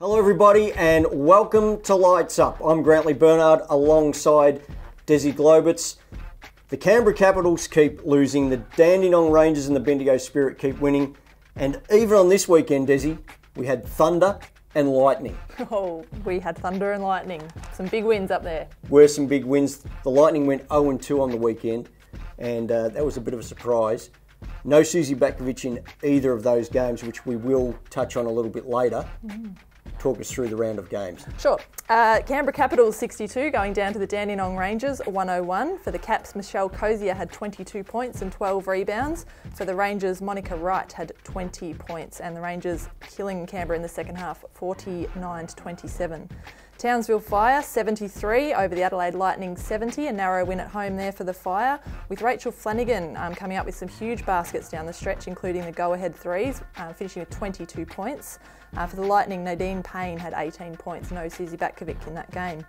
Hello, everybody, and welcome to Lights Up. I'm Grantley Bernard alongside Desi Glaubitz. The Canberra Capitals keep losing, the Dandenong Rangers and the Bendigo Spirit keep winning, and even on this weekend, Desi, we had thunder and lightning. Oh, we had thunder and lightning. Some big wins up there. Were some big wins. The Lightning went 0 2 on the weekend, and uh, that was a bit of a surprise. No Susie Batkovic in either of those games, which we will touch on a little bit later. Mm talk us through the round of games. Sure. Uh, Canberra Capitals 62 going down to the Dandenong Rangers 101. For the Caps, Michelle Cosier had 22 points and 12 rebounds. For the Rangers, Monica Wright had 20 points and the Rangers killing Canberra in the second half 49 to 27. Townsville Fire 73 over the Adelaide Lightning 70, a narrow win at home there for the Fire, with Rachel Flanagan um, coming up with some huge baskets down the stretch, including the go ahead threes, uh, finishing with 22 points. Uh, for the Lightning, Nadine Payne had 18 points, no Susie Batkovic in that game.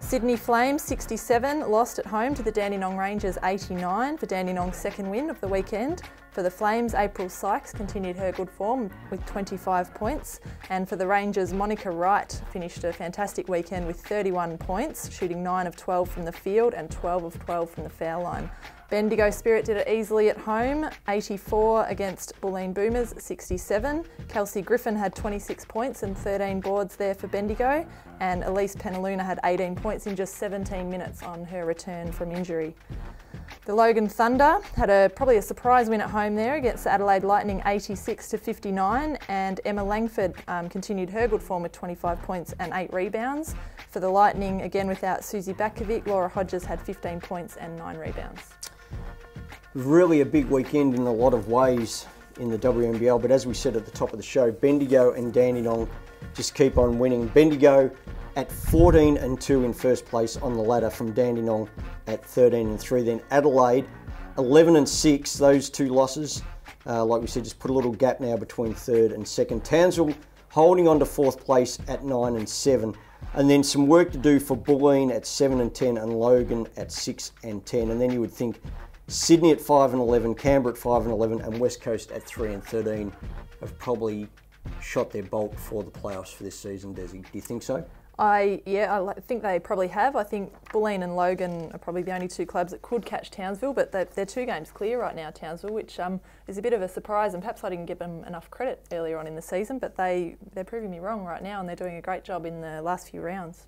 Sydney Flames 67 lost at home to the Dandenong Rangers 89 for Dandenong's second win of the weekend. For the Flames, April Sykes continued her good form with 25 points. And for the Rangers, Monica Wright finished a fantastic weekend with 31 points, shooting 9 of 12 from the field and 12 of 12 from the foul line. Bendigo Spirit did it easily at home, 84 against Bulleen Boomers, 67. Kelsey Griffin had 26 points and 13 boards there for Bendigo, and Elise Penaluna had 18 points in just 17 minutes on her return from injury. The Logan Thunder had a probably a surprise win at home there against the Adelaide Lightning 86 to 59 and Emma Langford um, continued her good form with 25 points and 8 rebounds. For the Lightning again without Susie Batkovic, Laura Hodges had 15 points and 9 rebounds really a big weekend in a lot of ways in the WNBL. But as we said at the top of the show, Bendigo and Dandenong just keep on winning. Bendigo at 14 and 2 in first place on the ladder from Dandenong at 13 and 3. Then Adelaide 11 and 6. Those two losses, uh, like we said, just put a little gap now between third and second. Townsville holding on to fourth place at 9 and 7. And then some work to do for Bulleen at 7 and 10 and Logan at 6 and 10. And then you would think Sydney at 5 and 11, Canberra at 5 and 11, and West Coast at 3 and 13 have probably shot their bolt for the playoffs for this season, Desi. Do you think so? I yeah, I think they probably have. I think Bulleen and Logan are probably the only two clubs that could catch Townsville, but they're, they're two games clear right now, Townsville, which um, is a bit of a surprise. And perhaps I didn't give them enough credit earlier on in the season, but they they're proving me wrong right now, and they're doing a great job in the last few rounds.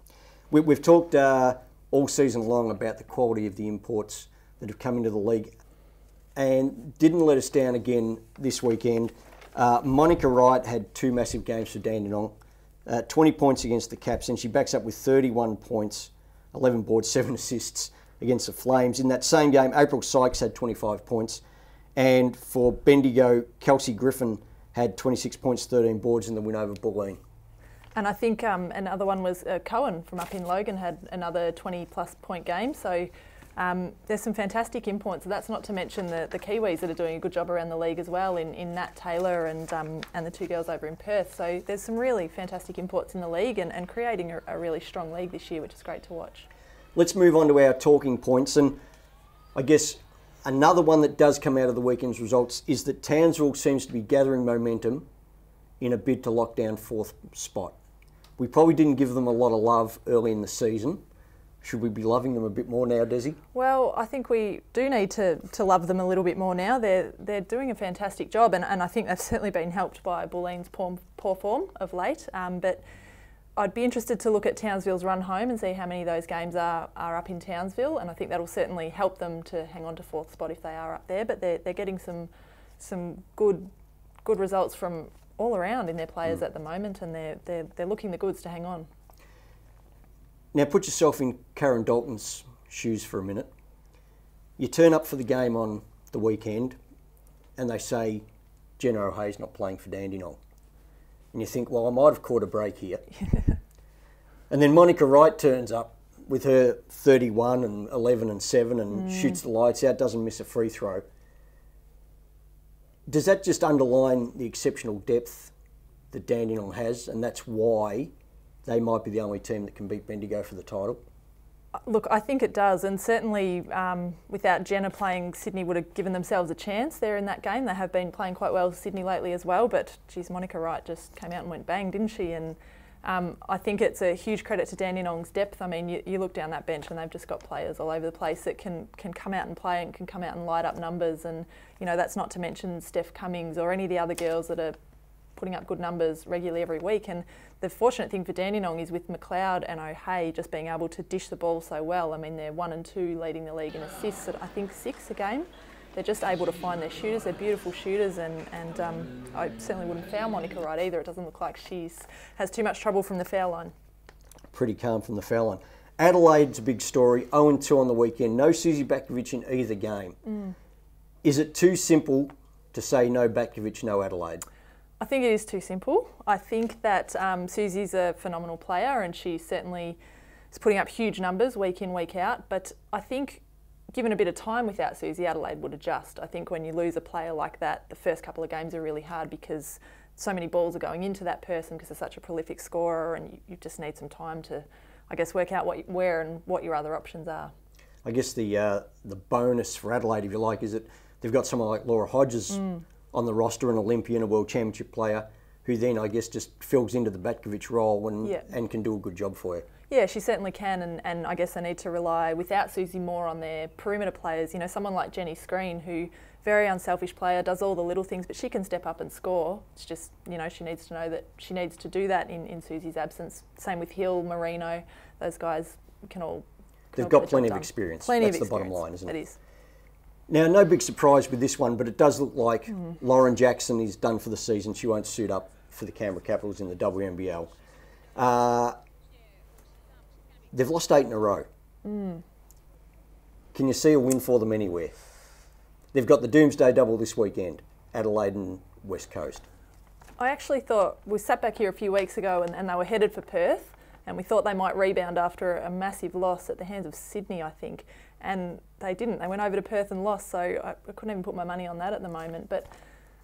We, have talked uh, all season long about the quality of the imports that have come into the league and didn't let us down again this weekend. Uh, Monica Wright had two massive games for Dandenong, uh, 20 points against the Caps, and she backs up with 31 points, 11 boards, 7 assists against the Flames. In that same game, April Sykes had 25 points, and for Bendigo, Kelsey Griffin had 26 points, 13 boards in the win over Bulleen. And I think um, another one was uh, Cohen from up in Logan had another 20 plus point game. So um, there's some fantastic imports. That's not to mention the, the Kiwis that are doing a good job around the league as well in, in Nat Taylor and um, and the two girls over in Perth. So there's some really fantastic imports in the league and, and creating a, a really strong league this year, which is great to watch. Let's move on to our talking points. And I guess another one that does come out of the weekend's results is that Townsville seems to be gathering momentum in a bid to lock down fourth spot. We probably didn't give them a lot of love early in the season should we be loving them a bit more now, Desi? Well, I think we do need to, to love them a little bit more now. They're they're doing a fantastic job, and, and I think they've certainly been helped by Bulleen's poor, poor form of late. Um, but I'd be interested to look at Townsville's run home and see how many of those games are, are up in Townsville, and I think that'll certainly help them to hang on to fourth spot if they are up there. But they're, they're getting some some good good results from all around in their players mm. at the moment, and they're, they're they're looking the goods to hang on. Now put yourself in Karen Dalton's shoes for a minute. You turn up for the game on the weekend and they say Jenna O'Hea's not playing for Dandenong. And you think, well, I might have caught a break here. and then Monica Wright turns up with her 31 and 11 and 7 and mm. shoots the lights out, doesn't miss a free throw. Does that just underline the exceptional depth that Dandenong has, and that's why they might be the only team that can beat Bendigo for the title? Look, I think it does, and certainly um, without Jenna playing, Sydney would have given themselves a chance there in that game. They have been playing quite well Sydney lately as well, but geez, Monica Wright just came out and went bang, didn't she? And Um, I think it's a huge credit to Dandenong's depth. I mean, you, you, look down that bench and they've just got players all over the place that can can come out and play and can come out and light up numbers. And you know, that's not to mention Steph Cummings or any of the other girls that are putting up good numbers regularly every week. And the fortunate thing for Dandenong is with McLeod and O'Hea just being able to dish the ball so well. I mean, they're one and two leading the league in assists at I think six a game they're just able to find their shooters. They're beautiful shooters, and, and um, I certainly wouldn't foul Monica Wright either. It doesn't look like she has too much trouble from the foul line. Pretty calm from the foul line. Adelaide's a big story, 0 2 on the weekend. No Susie Batkovic in either game. Mm. Is it too simple to say no Batkovic, no Adelaide? I think it is too simple. I think that um, Susie's a phenomenal player and she certainly is putting up huge numbers week in, week out. But I think given a bit of time without Susie, Adelaide would adjust. I think when you lose a player like that, the first couple of games are really hard because so many balls are going into that person because they're such a prolific scorer, and you, you just need some time to, I guess, work out what where and what your other options are. I guess the uh, the bonus for Adelaide, if you like, is that they've got someone like Laura Hodges mm. On the roster, an Olympian, a World Championship player, who then I guess just fills into the Batkovic role and yeah. and can do a good job for you. Yeah, she certainly can, and, and I guess they need to rely without Susie more on their perimeter players. You know, someone like Jenny Screen, who very unselfish player, does all the little things, but she can step up and score. It's just you know she needs to know that she needs to do that in, in Susie's absence. Same with Hill, Marino, those guys can all. Can They've all got plenty of experience. Plenty That's of experience. the bottom line, isn't it? It is. Now, no big surprise with this one, but it does look like mm. Lauren Jackson is done for the season. She won't suit up for the Canberra Capitals in the WNBL. Uh, They've lost eight in a row. Mm. Can you see a win for them anywhere? They've got the Doomsday Double this weekend, Adelaide and West Coast. I actually thought we sat back here a few weeks ago and, and they were headed for Perth, and we thought they might rebound after a massive loss at the hands of Sydney, I think, and they didn't. They went over to Perth and lost, so I, I couldn't even put my money on that at the moment. But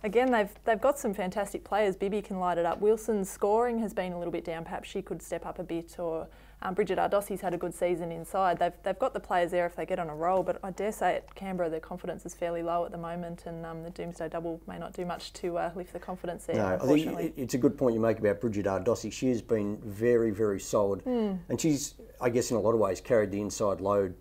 again, they've they've got some fantastic players. Bibby can light it up. Wilson's scoring has been a little bit down. Perhaps she could step up a bit, or um, Bridget Ardossi's had a good season inside. They've, they've got the players there if they get on a roll, but I dare say at Canberra their confidence is fairly low at the moment, and um, the Doomsday Double may not do much to uh, lift the confidence there. No, I think it's a good point you make about Bridget Ardossi. She has been very, very solid, mm. and she's, I guess, in a lot of ways carried the inside load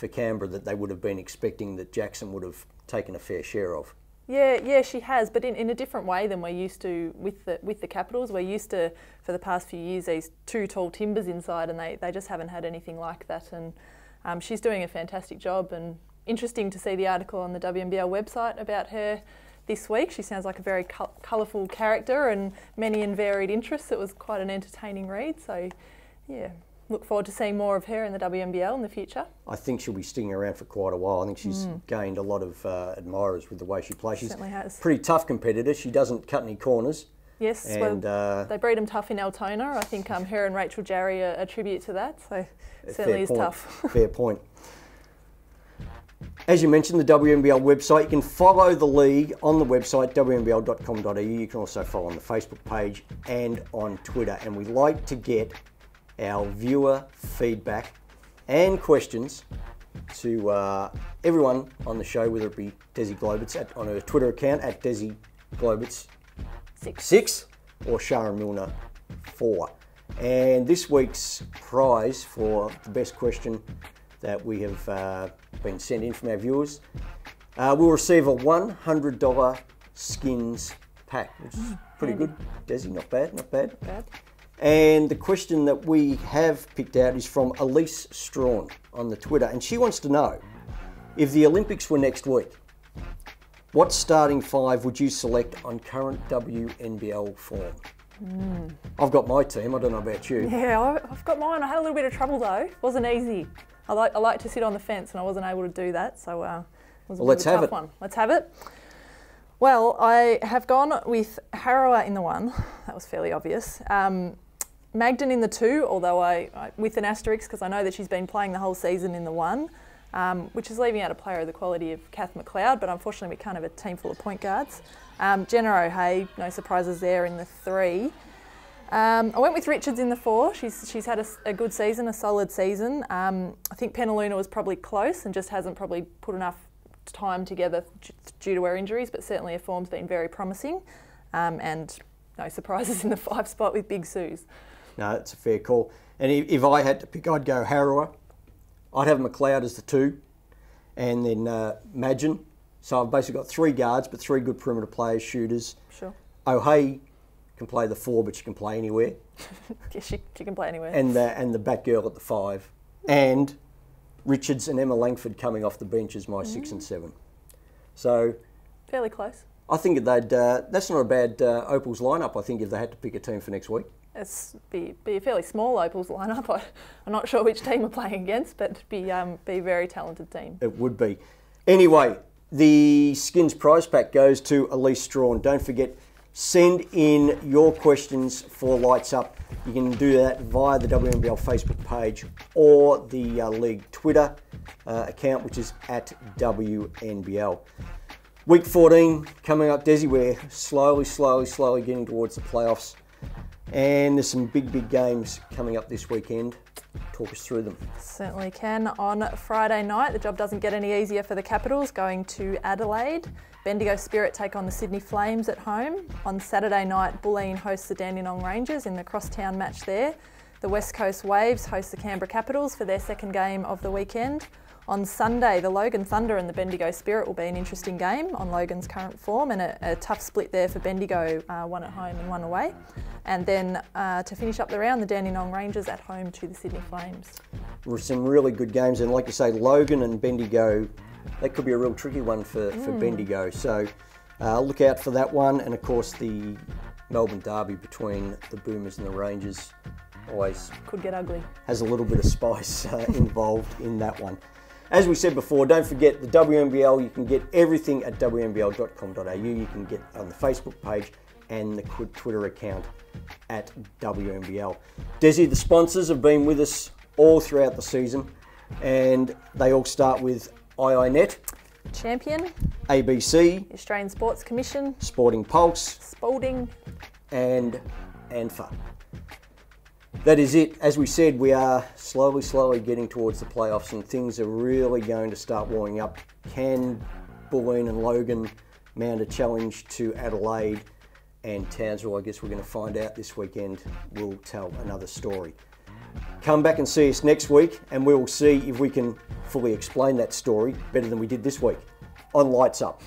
for Canberra that they would have been expecting that Jackson would have taken a fair share of. Yeah, yeah, she has, but in, in a different way than we're used to with the with the Capitals. We're used to for the past few years these two tall timbers inside, and they, they just haven't had anything like that. And um, she's doing a fantastic job. And interesting to see the article on the WNBL website about her this week. She sounds like a very colourful character and many and varied interests. It was quite an entertaining read. So, yeah, look forward to seeing more of her in the WNBL in the future. I think she'll be sticking around for quite a while. I think she's mm. gained a lot of uh, admirers with the way she plays. She's Certainly has. pretty tough competitor. She doesn't cut any corners. Yes, and, well, uh, they breed them tough in Altona. I think um, her and Rachel Jarry are a tribute to that. So certainly is point. tough. fair point. As you mentioned, the WNBL website, you can follow the league on the website, wnbl.com.au. You can also follow on the Facebook page and on Twitter. And we like to get our viewer feedback and questions to uh, everyone on the show, whether it be Desi Glaubitz at, on her Twitter account at Desi Glaubitz six. six or Sharon Milner four. And this week's prize for the best question that we have uh, been sent in from our viewers, uh, we'll receive a $100 skins pack, which is pretty good. Desi, not bad, not bad. Not bad. And the question that we have picked out is from Elise Strawn on the Twitter, and she wants to know if the Olympics were next week, what starting five would you select on current WNBL form? Mm. I've got my team. I don't know about you. Yeah, I've got mine. I had a little bit of trouble though. It wasn't easy. I like I like to sit on the fence, and I wasn't able to do that. So uh, it was a well, let's have it. One. Let's have it. Well, I have gone with Harrower in the one. That was fairly obvious. Um, Madgen in the two, although I, I with an asterisk because I know that she's been playing the whole season in the one, um, which is leaving out a player of the quality of Kath McLeod, but unfortunately we can't have a team full of point guards. Um, Jenna O'Hea, no surprises there in the three. Um, I went with Richards in the four. She's, she's had a, a good season, a solid season. Um, I think Penaluna was probably close and just hasn't probably put enough time together due to her injuries, but certainly her form's been very promising. Um, and no surprises in the five spot with Big Suze. No, it's a fair call. And if, if I had to pick, I'd go Harrower. I'd have McLeod as the two, and then uh, Madgen. So I've basically got three guards, but three good perimeter players, shooters. Sure. O'Hea can play the four, but she can play anywhere. Yes, she, she can play anywhere. And the, and the back girl at the five. And Richards and Emma Langford coming off the bench as my six and seven. So Fairly close. I think they'd, uh, that's not a bad uh, Opals lineup, I think, if they had to pick a team for next week. It's be, be a fairly small Opals lineup. I, I'm not sure which team we're playing against, but be um, be a very talented team. It would be. Anyway, the Skins prize pack goes to Elise Strawn. Don't forget, send in your questions for Lights Up. You can do that via the WNBL Facebook page or the uh, league Twitter uh, account, which is at WNBL. Week 14 coming up, Desi. We're slowly, slowly, slowly getting towards the playoffs. And there's some big, big games coming up this weekend. Talk us through them. Certainly can. On Friday night, the job doesn't get any easier for the Capitals going to Adelaide. Bendigo Spirit take on the Sydney Flames at home. On Saturday night, Bulleen hosts the Dandenong Rangers in the crosstown match there. The West Coast Waves host the Canberra Capitals for their second game of the weekend. On Sunday, the Logan Thunder and the Bendigo Spirit will be an interesting game on Logan's current form and a, a tough split there for Bendigo, uh, one at home and one away. And then uh, to finish up the round, the Dandenong Rangers at home to the Sydney Flames. some really good games, and like you say, Logan and Bendigo, that could be a real tricky one for, for Bendigo. So uh, look out for that one, and of course the Melbourne Derby between the Boomers and the Rangers always Could get ugly. has a little bit of spice uh, involved in that one. As we said before, don't forget the WNBL. You can get everything at WNBL.com.au. You can get on the Facebook page and the Twitter account at WNBL. Desi, the sponsors have been with us all throughout the season, and they all start with IINet, Champion, ABC, Australian Sports Commission, Sporting Pulse, Spalding, and ANFA. That is it. As we said, we are slowly, slowly getting towards the playoffs, and things are really going to start warming up. Can Bulleen and Logan mount a challenge to Adelaide and Townsville? I guess we're going to find out this weekend. We'll tell another story. Come back and see us next week, and we will see if we can fully explain that story better than we did this week on Lights Up.